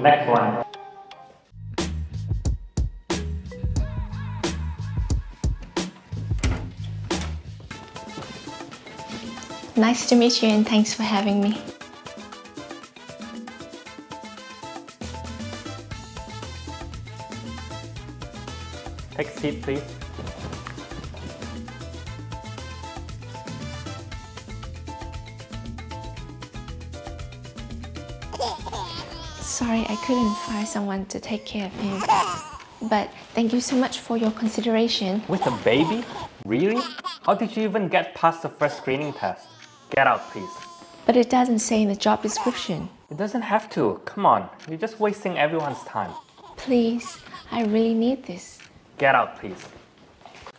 Next one. Nice to meet you and thanks for having me. Take a seat, please. Sorry, I couldn't find someone to take care of him. But thank you so much for your consideration. With a baby? Really? How did you even get past the first screening test? Get out, please. But it doesn't say in the job description. It doesn't have to. Come on. You're just wasting everyone's time. Please, I really need this. Get out, please.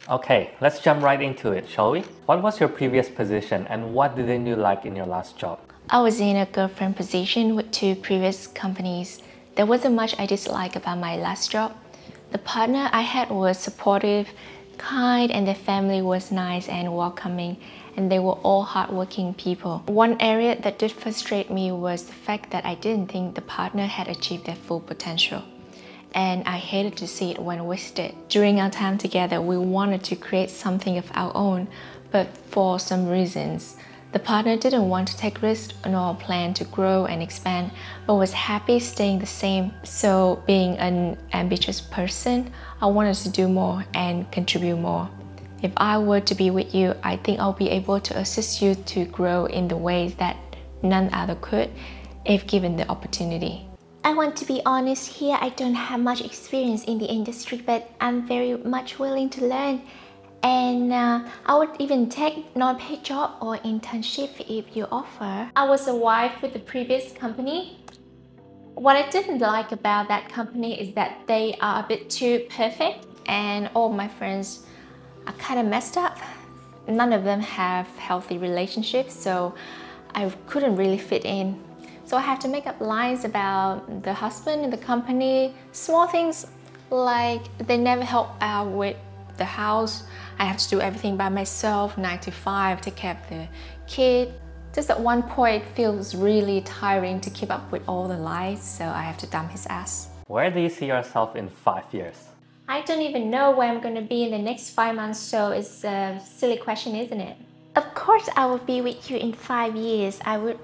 Okay, let's jump right into it, shall we? What was your previous position and what didn't you like in your last job? I was in a girlfriend position with two previous companies. There wasn't much I disliked about my last job. The partner I had was supportive, kind, and their family was nice and welcoming, and they were all hardworking people. One area that did frustrate me was the fact that I didn't think the partner had achieved their full potential and I hated to see it when wasted. During our time together, we wanted to create something of our own, but for some reasons, the partner didn't want to take risks nor plan to grow and expand, but was happy staying the same. So, being an ambitious person, I wanted to do more and contribute more. If I were to be with you, I think I'll be able to assist you to grow in the ways that none other could if given the opportunity. I want to be honest here, I don't have much experience in the industry, but I'm very much willing to learn. And uh, I would even take non-paid job or internship if you offer. I was a wife with the previous company. What I didn't like about that company is that they are a bit too perfect and all my friends are kind of messed up. None of them have healthy relationships, so I couldn't really fit in so I have to make up lies about the husband and the company, small things like they never help out with the house. I have to do everything by myself, 9 to 5, take care of the kid. Just at one point, it feels really tiring to keep up with all the lies, so I have to dump his ass. Where do you see yourself in five years? I don't even know where I'm going to be in the next five months, so it's a silly question, isn't it? Of course, I will be with you in five years. I would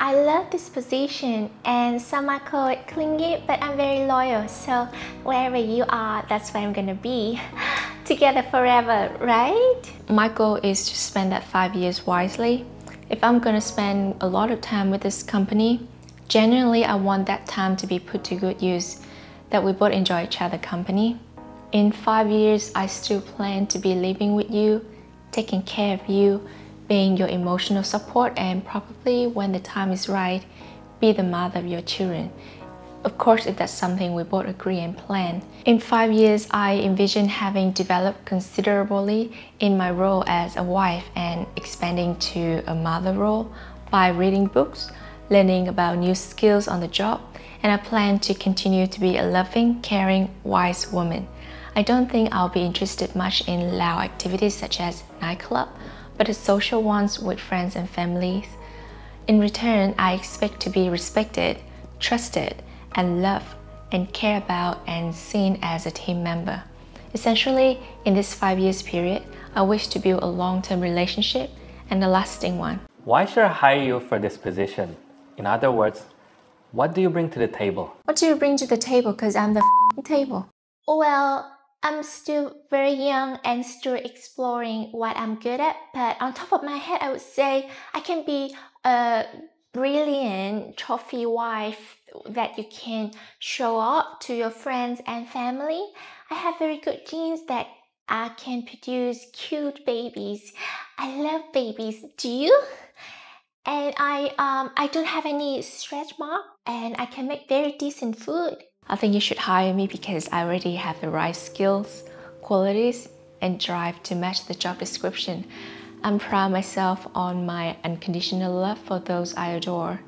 I love this position and some might call it clingy, but I'm very loyal. So wherever you are, that's where I'm gonna be. Together forever, right? My goal is to spend that five years wisely. If I'm gonna spend a lot of time with this company, generally I want that time to be put to good use, that we both enjoy each other company. In five years, I still plan to be living with you, taking care of you, being your emotional support and probably when the time is right, be the mother of your children. Of course, if that's something we both agree and plan. In five years, I envision having developed considerably in my role as a wife and expanding to a mother role by reading books, learning about new skills on the job, and I plan to continue to be a loving, caring, wise woman. I don't think I'll be interested much in loud activities such as nightclub but the social ones with friends and families. In return, I expect to be respected, trusted, and loved and cared about and seen as a team member. Essentially, in this five years period, I wish to build a long-term relationship and a lasting one. Why should I hire you for this position? In other words, what do you bring to the table? What do you bring to the table? Because I'm the table. Well, I'm still very young and still exploring what I'm good at, but on top of my head, I would say I can be a brilliant trophy wife that you can show off to your friends and family. I have very good genes that I can produce cute babies. I love babies. Do you? And I um I don't have any stretch mark and I can make very decent food. I think you should hire me because I already have the right skills, qualities, and drive to match the job description. I'm proud myself on my unconditional love for those I adore.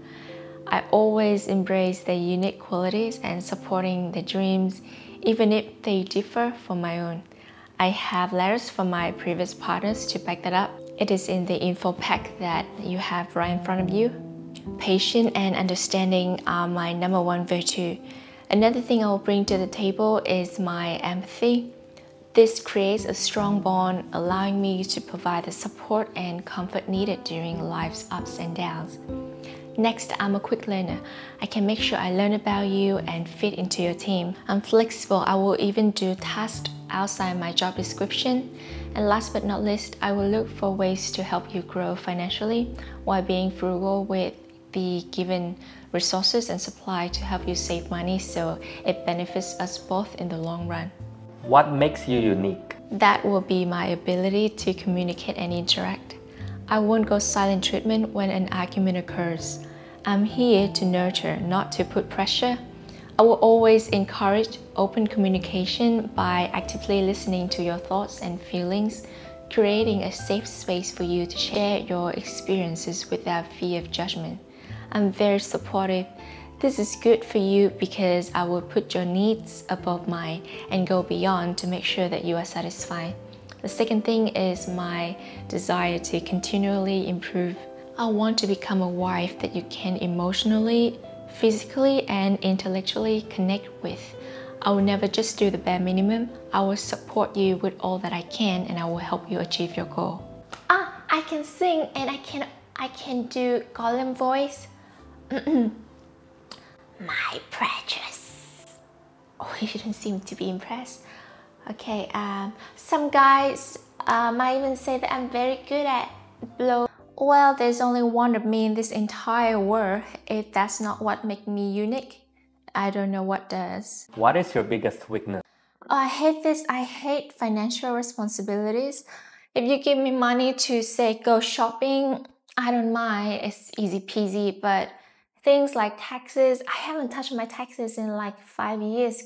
I always embrace their unique qualities and supporting their dreams, even if they differ from my own. I have letters from my previous partners to back that up. It is in the info pack that you have right in front of you. Patience and understanding are my number one virtue. Another thing I will bring to the table is my empathy. This creates a strong bond, allowing me to provide the support and comfort needed during life's ups and downs. Next, I'm a quick learner. I can make sure I learn about you and fit into your team. I'm flexible. I will even do tasks outside my job description. And last but not least, I will look for ways to help you grow financially while being frugal with the given resources and supply to help you save money so it benefits us both in the long run. What makes you unique? That will be my ability to communicate and interact. I won't go silent treatment when an argument occurs. I'm here to nurture, not to put pressure. I will always encourage open communication by actively listening to your thoughts and feelings, creating a safe space for you to share your experiences without fear of judgment. I'm very supportive. This is good for you because I will put your needs above mine and go beyond to make sure that you are satisfied. The second thing is my desire to continually improve. I want to become a wife that you can emotionally, physically, and intellectually connect with. I will never just do the bare minimum. I will support you with all that I can and I will help you achieve your goal. Ah, I can sing and I can I can do Gollum voice. My precious. Oh, he didn't seem to be impressed. Okay, um, some guys uh, might even say that I'm very good at blow. Well, there's only one of me in this entire world. If that's not what makes me unique, I don't know what does. What is your biggest weakness? Oh, I hate this. I hate financial responsibilities. If you give me money to say go shopping, I don't mind. It's easy peasy, but things like taxes, I haven't touched my taxes in like five years.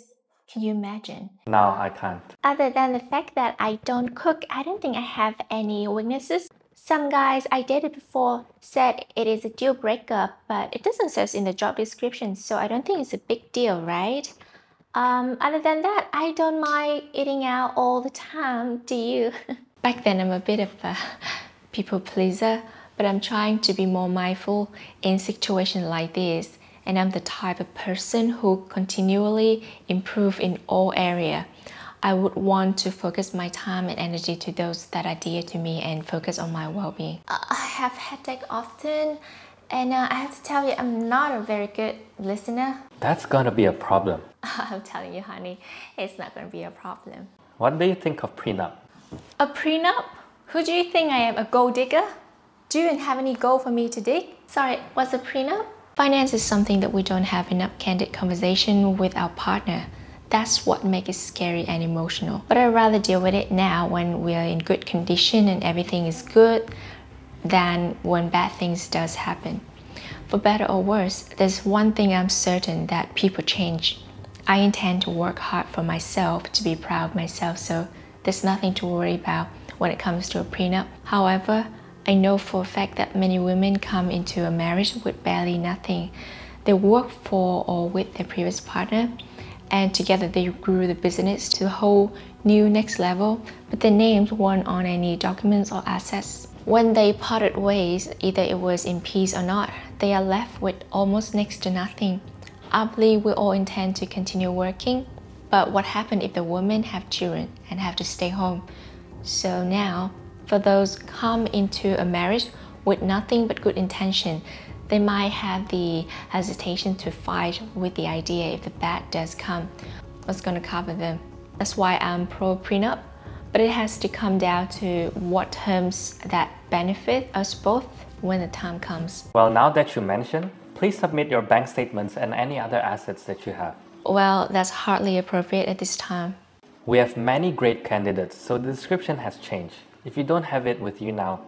Can you imagine? No, I can't. Other than the fact that I don't cook, I don't think I have any weaknesses. Some guys I dated before said it is a deal breaker, but it doesn't say in the job description, so I don't think it's a big deal, right? Um, other than that, I don't mind eating out all the time. Do you? Back then, I'm a bit of a people pleaser, but I'm trying to be more mindful in situations like this and I'm the type of person who continually improve in all area. I would want to focus my time and energy to those that are dear to me and focus on my well-being. Uh, I have headache often and uh, I have to tell you I'm not a very good listener. That's gonna be a problem. I'm telling you honey, it's not gonna be a problem. What do you think of prenup? A prenup? Who do you think I am, a gold digger? Do you have any goal for me to dig? Sorry, what's a prenup? Finance is something that we don't have enough candid conversation with our partner. That's what makes it scary and emotional. But I'd rather deal with it now when we are in good condition and everything is good than when bad things does happen. For better or worse, there's one thing I'm certain that people change. I intend to work hard for myself to be proud of myself, so there's nothing to worry about when it comes to a prenup. However, I know for a fact that many women come into a marriage with barely nothing. They work for or with their previous partner, and together they grew the business to a whole new next level, but their names weren't on any documents or assets. When they parted ways, either it was in peace or not, they are left with almost next to nothing. I believe we all intend to continue working, but what happens if the women have children and have to stay home? So now for those come into a marriage with nothing but good intention, they might have the hesitation to fight with the idea if the bad does come, what's going to cover them. That's why I'm pro prenup, but it has to come down to what terms that benefit us both when the time comes. Well, now that you mention, please submit your bank statements and any other assets that you have. Well, that's hardly appropriate at this time. We have many great candidates, so the description has changed. If you don't have it with you now,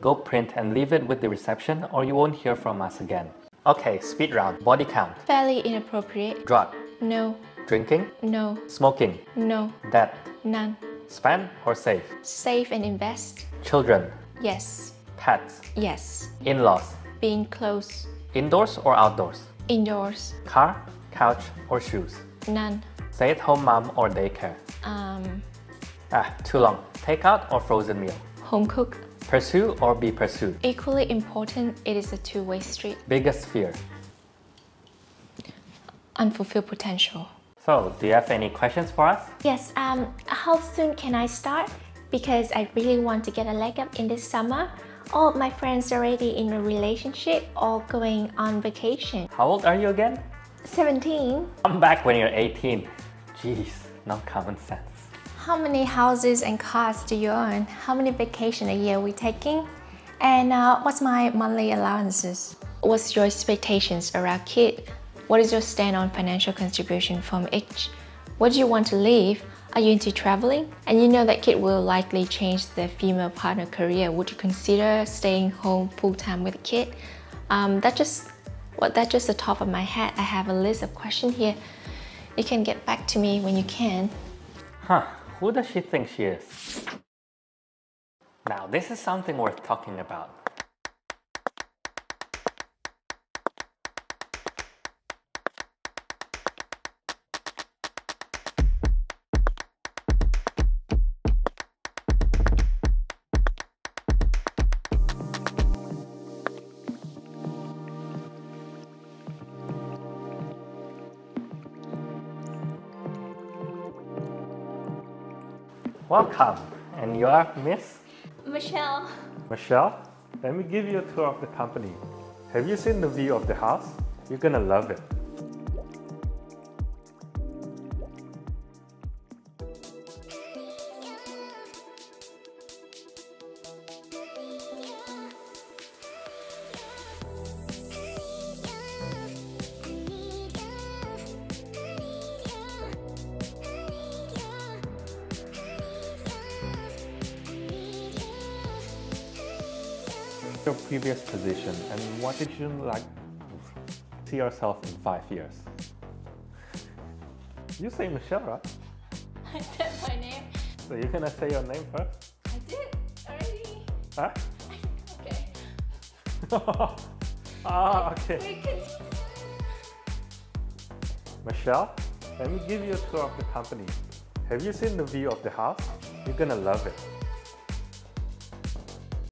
go print and leave it with the reception or you won't hear from us again. Okay, speed round. Body count. Fairly inappropriate. Drug. No. Drinking. No. Smoking. No. Debt. None. Spend or save? Save and invest. Children. Yes. Pets. Yes. In-laws. Being close. Indoors or outdoors? Indoors. Car, couch or shoes? None. Stay-at-home mom or daycare? Um, Ah, too long. Takeout or frozen meal? home cook. Pursue or be pursued? Equally important, it is a two-way street. Biggest fear? Unfulfilled potential. So, do you have any questions for us? Yes, um, how soon can I start? Because I really want to get a leg up in this summer. All my friends are already in a relationship or going on vacation. How old are you again? 17. Come back when you're 18. Jeez, no common sense. How many houses and cars do you own? How many vacation a year are we taking? And uh, what's my monthly allowances? What's your expectations around kid? What is your stand on financial contribution from each? What do you want to leave? Are you into traveling? And you know that kid will likely change their female partner career. Would you consider staying home full-time with a kid? Um, that just well, that's just the top of my head. I have a list of questions here. You can get back to me when you can. Huh, who does she think she is? Now, this is something worth talking about. Welcome. And you are Miss? Michelle. Michelle? Let me give you a tour of the company. Have you seen the view of the house? You're gonna love it. Your previous position and what did you like see yourself in five years? You say Michelle, right? I said my name. So you're gonna say your name first? I did already. Huh? Okay. ah, okay. Michelle, let me give you a tour of the company. Have you seen the view of the house? You're gonna love it.